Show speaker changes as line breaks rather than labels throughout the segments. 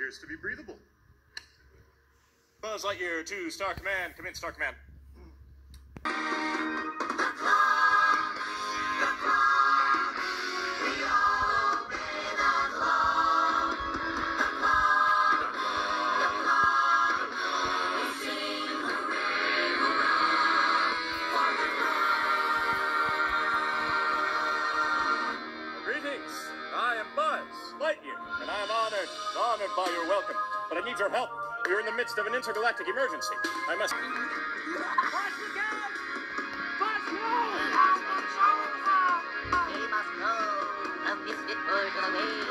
appears to be breathable.
Buzz Lightyear to Star Command. Come in, Star Command. Honored, by your welcome. But I need your help. We are in the midst of an intergalactic emergency. I must.
They must know the misfit bird of.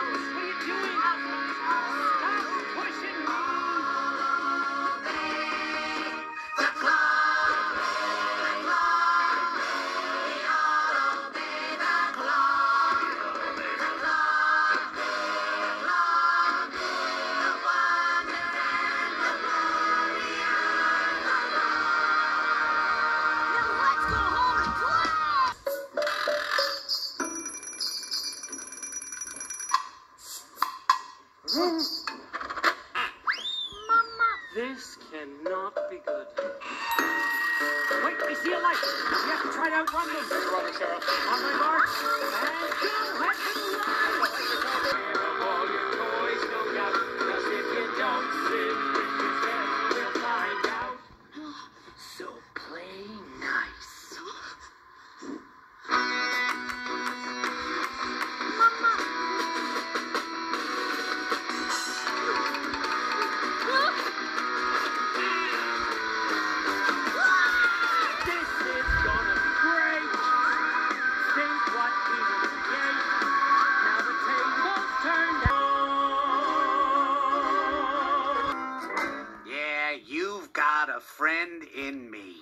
This cannot be good. Wait, I see a light. We have to try to outrun them.
Sheriff.
On my mark, and go! Head to the!
A friend in me.